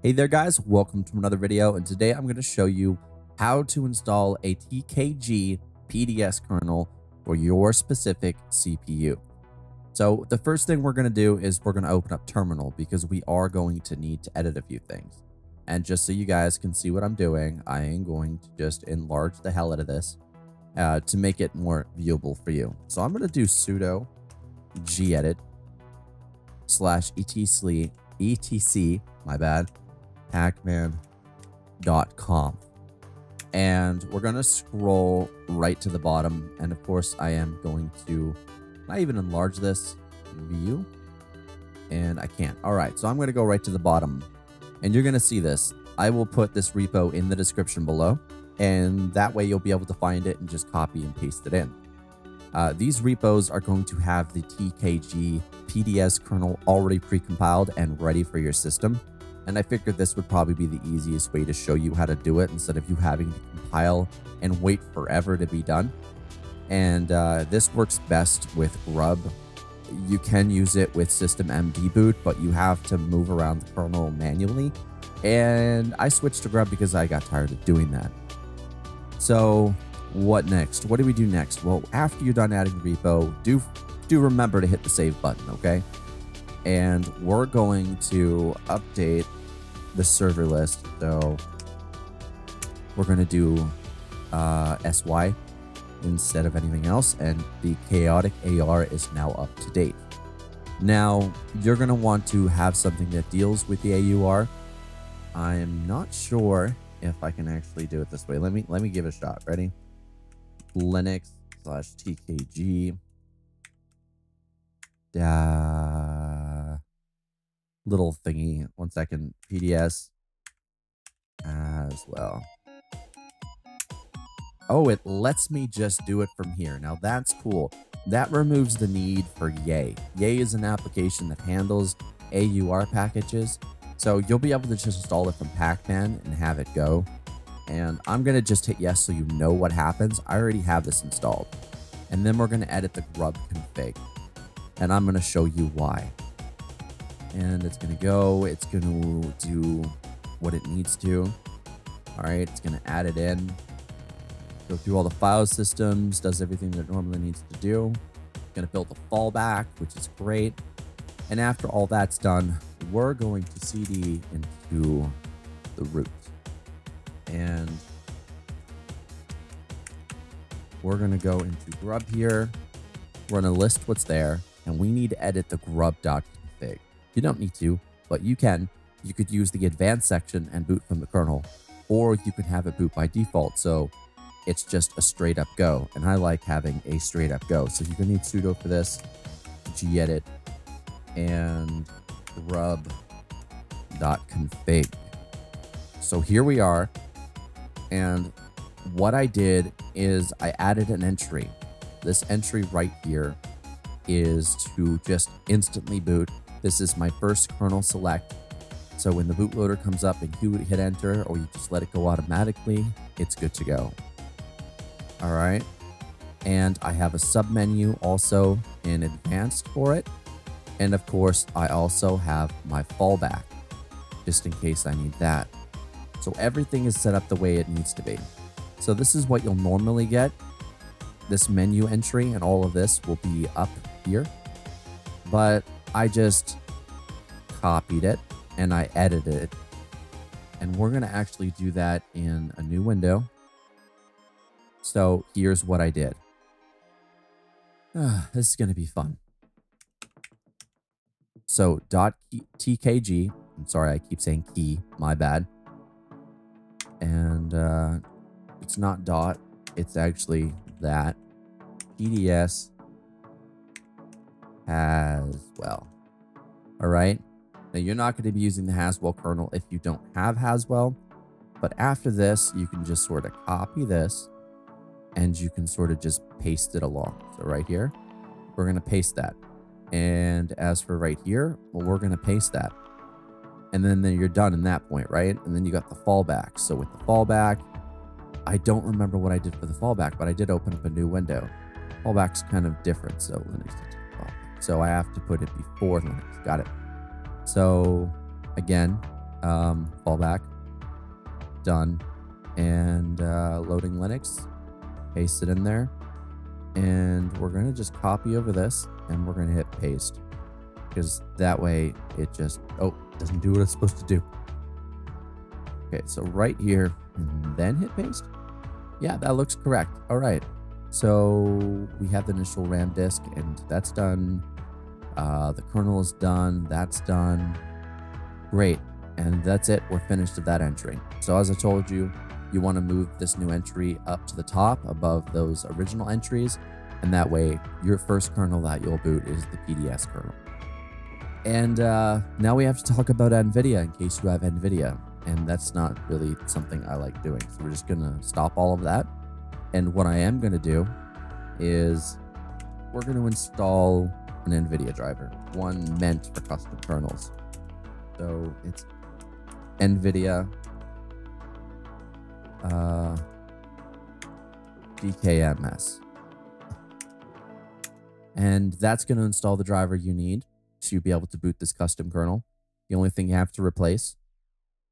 Hey there guys, welcome to another video and today I'm going to show you how to install a TKG PDS kernel for your specific CPU. So the first thing we're going to do is we're going to open up terminal because we are going to need to edit a few things. And just so you guys can see what I'm doing, I am going to just enlarge the hell out of this uh, to make it more viewable for you. So I'm going to do sudo gedit slash etc, etc, my bad, pacman.conf. And we're going to scroll right to the bottom. And of course, I am going to not even enlarge this view. And I can't. All right, so I'm going to go right to the bottom. And you're going to see this. I will put this repo in the description below. And that way you'll be able to find it and just copy and paste it in. Uh, these repos are going to have the TKG PDS kernel already precompiled and ready for your system. And I figured this would probably be the easiest way to show you how to do it instead of you having to compile and wait forever to be done. And uh, this works best with Grub. You can use it with systemd boot, but you have to move around the kernel manually. And I switched to Grub because I got tired of doing that. So what next? What do we do next? Well, after you're done adding the repo, do do remember to hit the save button, okay? And we're going to update the server list. So we're going to do uh, SY instead of anything else. And the chaotic AUR is now up to date. Now, you're going to want to have something that deals with the AUR. I'm not sure if I can actually do it this way. Let me let me give it a shot. Ready? Linux slash TKG. Uh, little thingy. One second. PDS as well. Oh, it lets me just do it from here. Now that's cool. That removes the need for Yay. Yay is an application that handles AUR packages. So you'll be able to just install it from Pacman and have it go. And I'm going to just hit yes so you know what happens. I already have this installed. And then we're going to edit the grub config. And I'm going to show you why. And it's going to go. It's going to do what it needs to. All right. It's going to add it in. Go through all the file systems. Does everything that it normally needs to do. It's going to build a fallback, which is great. And after all that's done, we're going to cd into the root. And we're going to go into grub here. We're going to list what's there. And we need to edit the grub.config. You don't need to, but you can. You could use the advanced section and boot from the kernel. Or you can have it boot by default. So it's just a straight up go. And I like having a straight up go. So you're to need sudo for this, gedit, and grub.config. So here we are. And what I did is I added an entry. This entry right here is to just instantly boot. This is my first kernel select. So when the bootloader comes up and you hit enter or you just let it go automatically, it's good to go. All right. And I have a submenu also in advanced for it. And of course, I also have my fallback just in case I need that. So everything is set up the way it needs to be. So this is what you'll normally get. This menu entry and all of this will be up here. But I just copied it and I edited it. And we're going to actually do that in a new window. So here's what I did. Ah, this is going to be fun. So dot .tkg, I'm sorry, I keep saying key, my bad. And uh, it's not dot, it's actually that. PDS as well. All right. Now you're not going to be using the Haswell kernel if you don't have Haswell. But after this, you can just sort of copy this and you can sort of just paste it along. So right here, we're going to paste that. And as for right here, well, we're going to paste that. And then, then you're done in that point, right? And then you got the fallback. So with the fallback, I don't remember what I did for the fallback, but I did open up a new window. Fallback's kind of different. So Linux So I have to put it before Linux. Got it. So again, um, fallback, done, and uh, loading Linux, paste it in there, and we're gonna just copy over this, and we're gonna hit paste, because that way it just oh doesn't do what it's supposed to do. Okay, so right here, and then hit paste. Yeah, that looks correct. All right. So we have the initial RAM disk, and that's done. Uh, the kernel is done. That's done. Great. And that's it. We're finished with that entry. So as I told you, you want to move this new entry up to the top above those original entries. And that way, your first kernel that you'll boot is the PDS kernel. And uh, now we have to talk about NVIDIA in case you have NVIDIA. And that's not really something I like doing. So we're just going to stop all of that and what I am going to do is we're going to install an NVIDIA driver, one meant for custom kernels. So it's NVIDIA uh, DKMS. And that's going to install the driver you need to be able to boot this custom kernel. The only thing you have to replace.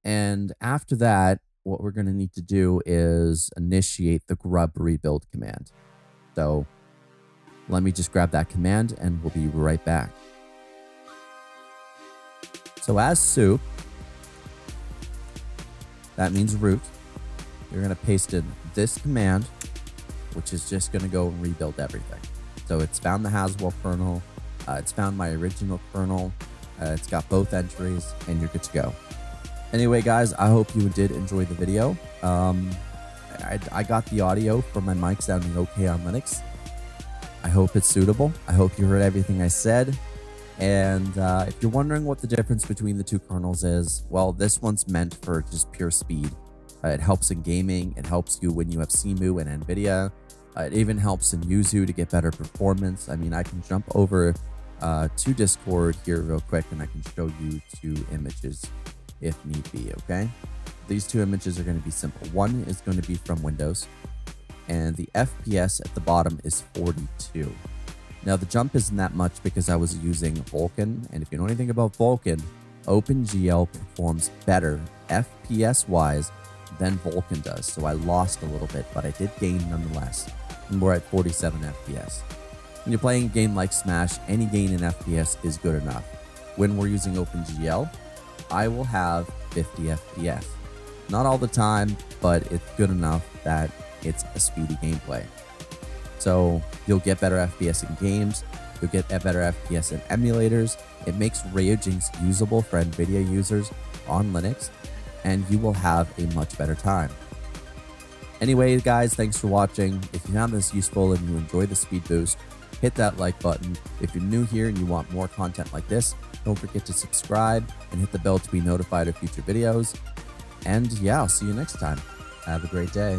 And after that, what we're going to need to do is initiate the grub rebuild command. So let me just grab that command and we'll be right back. So as soup, that means root. You're going to paste in this command, which is just going to go and rebuild everything. So it's found the Haswell kernel. Uh, it's found my original kernel. Uh, it's got both entries and you're good to go. Anyway, guys, I hope you did enjoy the video. Um, I, I got the audio from my mic sounding okay on Linux. I hope it's suitable. I hope you heard everything I said. And uh, if you're wondering what the difference between the two kernels is, well, this one's meant for just pure speed. Uh, it helps in gaming. It helps you when you have Cemu and NVIDIA. Uh, it even helps in Yuzu to get better performance. I mean, I can jump over uh, to Discord here real quick and I can show you two images if need be, okay? These two images are going to be simple. One is going to be from Windows, and the FPS at the bottom is 42. Now, the jump isn't that much because I was using Vulkan, and if you know anything about Vulkan, OpenGL performs better FPS-wise than Vulkan does, so I lost a little bit, but I did gain nonetheless, and we're at 47 FPS. When you're playing a game like Smash, any gain in FPS is good enough. When we're using OpenGL, I will have 50 FPS. Not all the time, but it's good enough that it's a speedy gameplay. So you'll get better FPS in games, you'll get better FPS in emulators. It makes Ryujinx usable for NVIDIA users on Linux, and you will have a much better time. Anyway, guys, thanks for watching. If you found this useful and you enjoy the speed boost, hit that like button. If you're new here and you want more content like this, don't forget to subscribe and hit the bell to be notified of future videos. And yeah, I'll see you next time. Have a great day.